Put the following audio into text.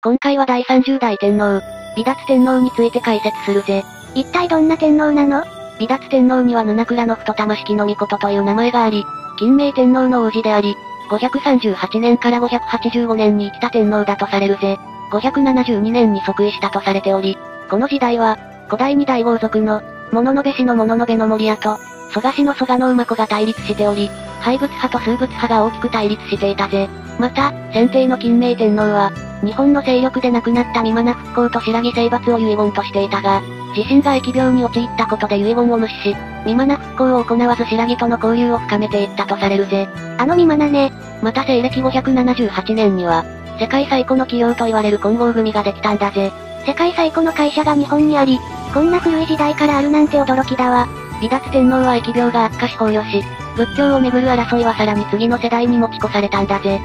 今回は第30代天皇、美達天皇について解説するぜ。一体どんな天皇なの？美達天皇には布倉の太玉式の御事という名前があり、金明天皇の王子であり、538年から585年に生きた天皇だとされるぜ。572年に即位したとされており、この時代は、古代二大豪族の、物部氏の物部の森屋と、蘇我氏の蘇我の馬子が対立しており、廃仏派と数仏派が大きく対立していたぜ。また、先帝の金明天皇は、日本の勢力で亡くなった美馬な復興と白木征伐を遺言としていたが、自身が疫病に陥ったことで遺言を無視し、美馬な復興を行わず白木との交流を深めていったとされるぜ。あの美馬なね。また西暦578年には、世界最古の企業と言われる混合組ができたんだぜ。世界最古の会社が日本にあり、こんな古い時代からあるなんて驚きだわ。美達天皇は疫病が悪化し崩御し、仏教をめぐる争いはさらに次の世代に持ち越されたんだぜ。